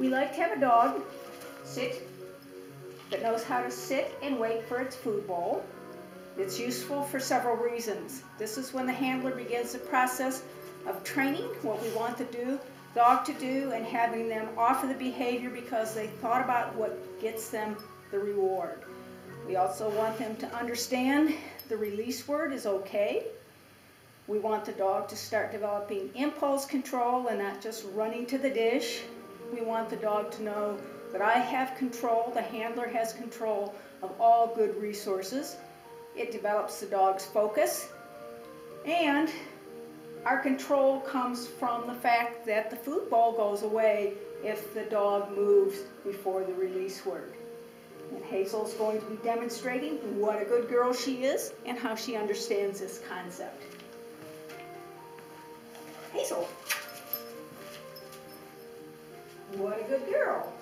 We like to have a dog sit that knows how to sit and wait for its food bowl. It's useful for several reasons. This is when the handler begins the process of training what we want the do, dog to do and having them offer the behavior because they thought about what gets them the reward. We also want them to understand the release word is okay. We want the dog to start developing impulse control and not just running to the dish. We want the dog to know that I have control, the handler has control of all good resources. It develops the dog's focus and our control comes from the fact that the food bowl goes away if the dog moves before the release word. And Hazel's going to be demonstrating what a good girl she is and how she understands this concept. Hazel. What a good girl.